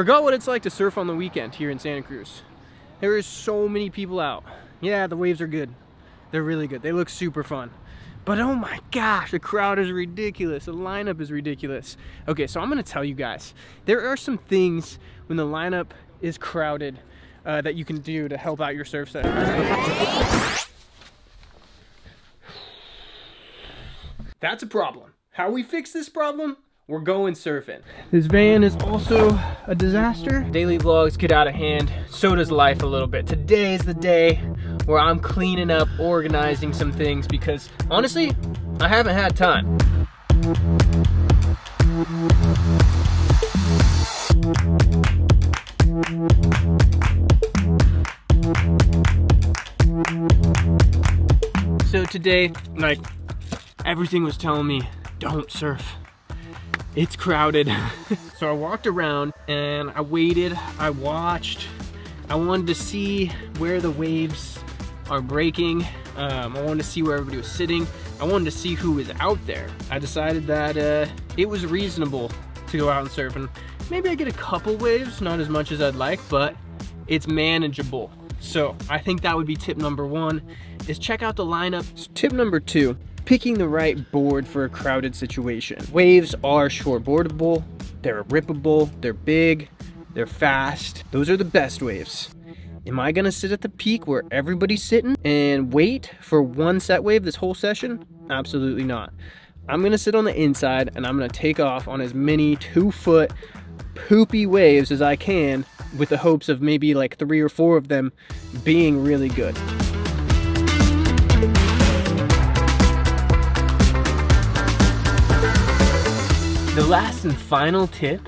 forgot what it's like to surf on the weekend here in Santa Cruz. There is so many people out. Yeah, the waves are good. They're really good. They look super fun. But oh my gosh, the crowd is ridiculous. The lineup is ridiculous. Okay, so I'm gonna tell you guys, there are some things when the lineup is crowded uh, that you can do to help out your surf set. That's a problem. How we fix this problem? We're going surfing. This van is also a disaster. Daily vlogs get out of hand. So does life a little bit. Today is the day where I'm cleaning up, organizing some things because honestly, I haven't had time. So today, like, everything was telling me, don't surf it's crowded. so I walked around and I waited, I watched. I wanted to see where the waves are breaking. Um, I wanted to see where everybody was sitting. I wanted to see who was out there. I decided that uh, it was reasonable to go out and surf. And maybe I get a couple waves, not as much as I'd like, but it's manageable. So I think that would be tip number one, is check out the lineup. Tip number two, picking the right board for a crowded situation. Waves are shortboardable, they're rippable, they're big, they're fast. Those are the best waves. Am I gonna sit at the peak where everybody's sitting and wait for one set wave this whole session? Absolutely not. I'm gonna sit on the inside and I'm gonna take off on as many two foot poopy waves as I can with the hopes of maybe like three or four of them being really good. The last and final tip,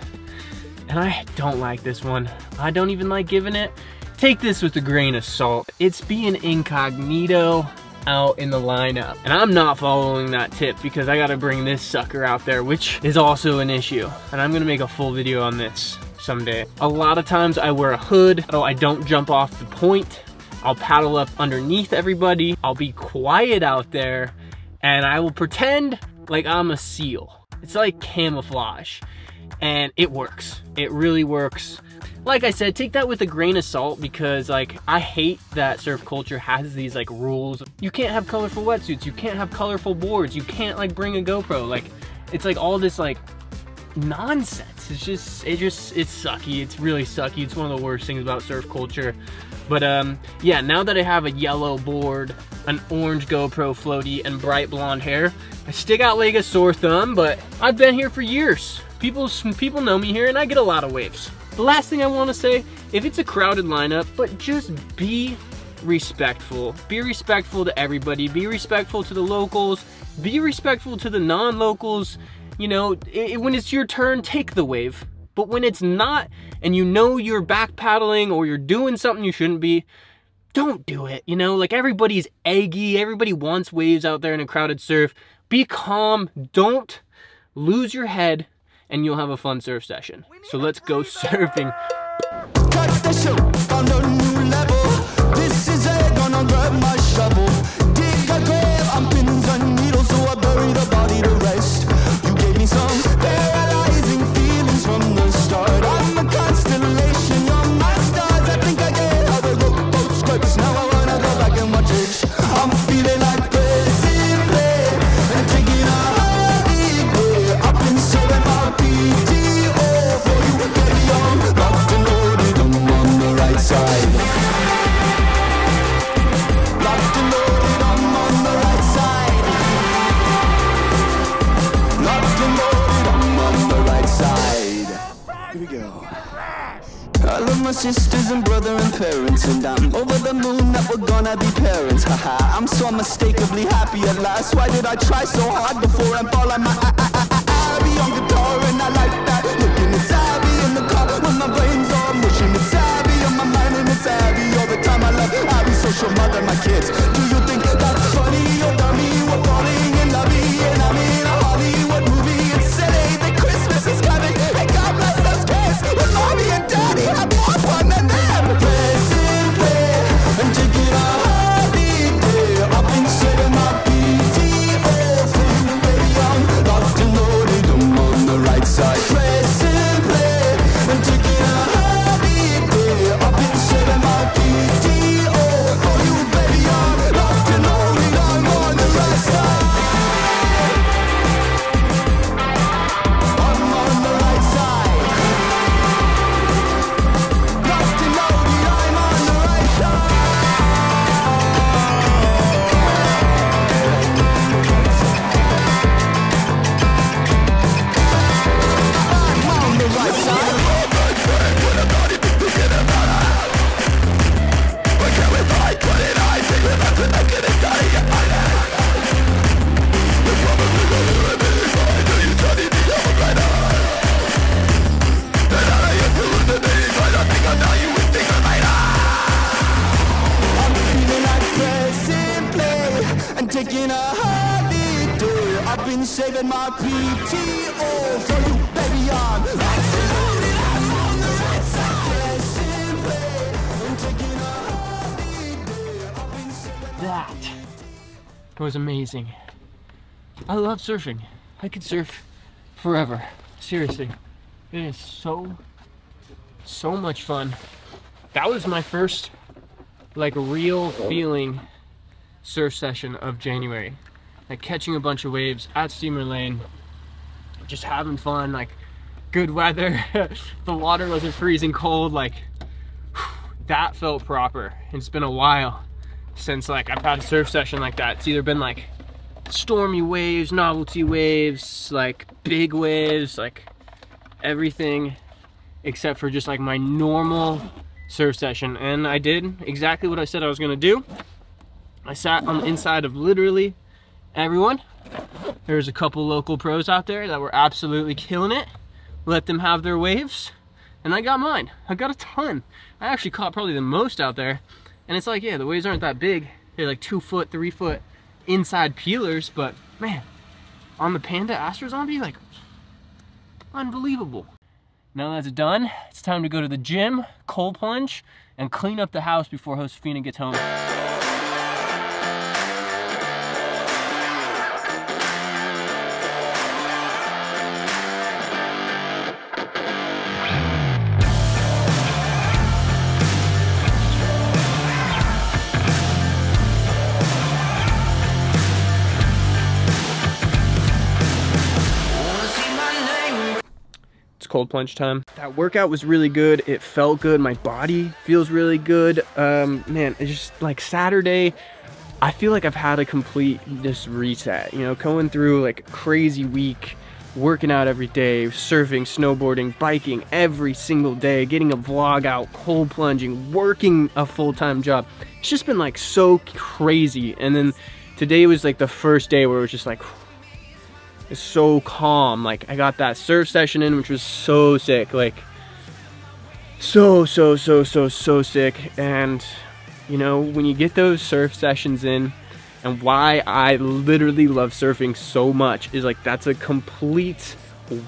and I don't like this one. I don't even like giving it. Take this with a grain of salt. It's being incognito out in the lineup. And I'm not following that tip because I gotta bring this sucker out there, which is also an issue. And I'm gonna make a full video on this someday. A lot of times I wear a hood, so I don't jump off the point. I'll paddle up underneath everybody. I'll be quiet out there and I will pretend like I'm a seal. It's like camouflage and it works. It really works. Like I said, take that with a grain of salt because like I hate that surf culture has these like rules. You can't have colorful wetsuits. You can't have colorful boards. You can't like bring a GoPro. Like it's like all this like nonsense. It's just, it just, it's sucky. It's really sucky. It's one of the worst things about surf culture. But um, yeah, now that I have a yellow board, an orange GoPro floaty, and bright blonde hair, I stick out like a sore thumb, but I've been here for years. People, people know me here and I get a lot of waves. The last thing I want to say, if it's a crowded lineup, but just be respectful. Be respectful to everybody. Be respectful to the locals. Be respectful to the non-locals. You know, it, when it's your turn, take the wave. But when it's not, and you know you're back paddling or you're doing something you shouldn't be, don't do it. You know, like everybody's eggy, everybody wants waves out there in a crowded surf. Be calm, don't lose your head, and you'll have a fun surf session. So let's go surfing. And brother and parents. And I'm over the moon that we're gonna be parents. Haha, I'm so unmistakably happy at last. Why did I try so hard before and fall on my I, I, I, I, Abby on guitar and I like that. Looking at Abby in the car when my brain's all mushing It's Abby on my mind and it's Abby. All the time I love Abby, social mother, my kids. Do you my PTO for you, baby. On That was amazing. I love surfing. I could surf forever. Seriously. It is so, so much fun. That was my first, like, real feeling surf session of January. Like, catching a bunch of waves at Steamer Lane, just having fun, like, good weather. the water wasn't freezing cold, like, that felt proper. It's been a while since like I've had a surf session like that. It's either been like stormy waves, novelty waves, like big waves, like everything except for just like my normal surf session. And I did exactly what I said I was gonna do. I sat on the inside of literally everyone. There's a couple local pros out there that were absolutely killing it. Let them have their waves. And I got mine. I got a ton. I actually caught probably the most out there. And it's like, yeah, the waves aren't that big. They're like two foot, three foot inside peelers, but man, on the Panda Astro Zombie, like, unbelievable. Now that's done, it's time to go to the gym, cold plunge, and clean up the house before Josefina gets home. Cold plunge time. That workout was really good. It felt good. My body feels really good. Um, man, it's just like Saturday, I feel like I've had a complete just reset. You know, going through like crazy week, working out every day, surfing, snowboarding, biking every single day, getting a vlog out, cold plunging, working a full-time job. It's just been like so crazy. And then today was like the first day where it was just like it's so calm. Like I got that surf session in, which was so sick. Like so, so, so, so, so sick. And you know, when you get those surf sessions in, and why I literally love surfing so much is like that's a complete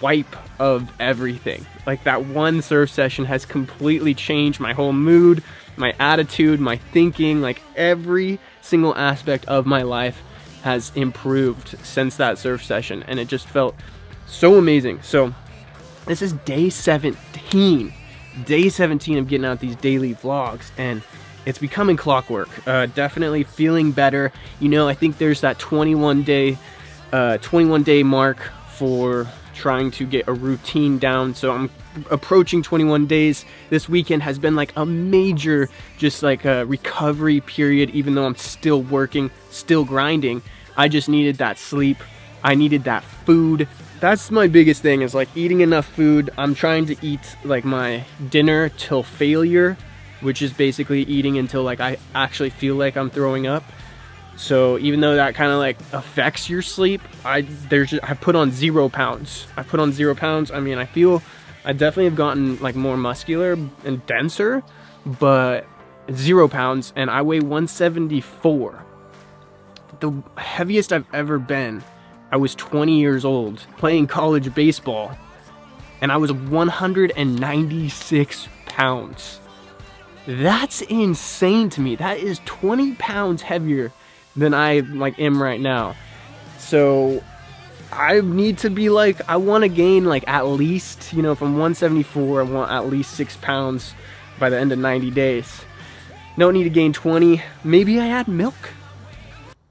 wipe of everything. Like that one surf session has completely changed my whole mood, my attitude, my thinking, like every single aspect of my life has improved since that surf session and it just felt so amazing. So this is day 17. Day 17 of getting out these daily vlogs and it's becoming clockwork. Uh, definitely feeling better. You know, I think there's that 21 day, uh, 21 day mark for trying to get a routine down. So I'm approaching 21 days. This weekend has been like a major, just like a recovery period, even though I'm still working, still grinding. I just needed that sleep. I needed that food. That's my biggest thing is like eating enough food. I'm trying to eat like my dinner till failure, which is basically eating until like I actually feel like I'm throwing up. So even though that kind of like affects your sleep, I there's I put on zero pounds. I put on zero pounds. I mean, I feel I definitely have gotten like more muscular and denser, but zero pounds, and I weigh 174. The heaviest I've ever been. I was 20 years old playing college baseball, and I was 196 pounds. That's insane to me. That is 20 pounds heavier than I like am right now. So I need to be like I want to gain like at least you know from 174 I want at least six pounds by the end of 90 days. Don't need to gain 20. Maybe I add milk.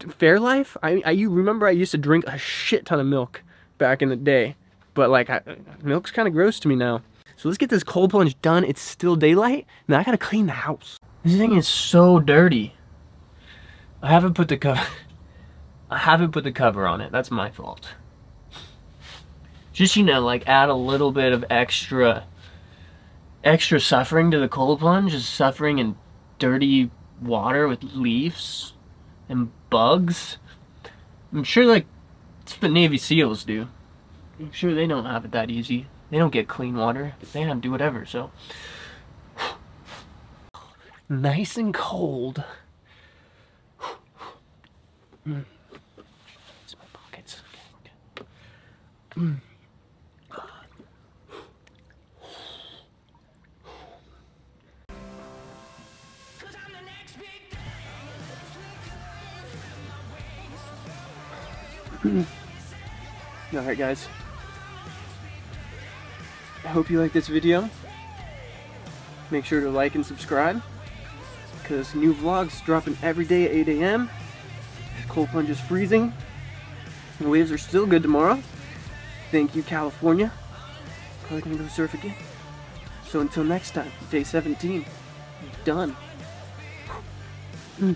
Fairlife. I, I you remember I used to drink a shit ton of milk back in the day, but like I, milk's kind of gross to me now. So let's get this cold plunge done. It's still daylight. Now I gotta clean the house. This thing is so dirty. I haven't put the cover. I haven't put the cover on it. That's my fault. Just you know, like add a little bit of extra, extra suffering to the cold plunge. Is suffering in dirty water with leaves and bugs. I'm sure like it's what Navy SEALs do. I'm sure they don't have it that easy. They don't get clean water. They don't do whatever, so. nice and cold. mm. It's my pockets. Okay. Mm. Hmm. Alright guys. I hope you like this video. Make sure to like and subscribe. Because new vlogs dropping every day at 8 a.m. Cold plunge is freezing. The waves are still good tomorrow. Thank you, California. Probably gonna go surf again. So until next time, day 17. Done. Hmm.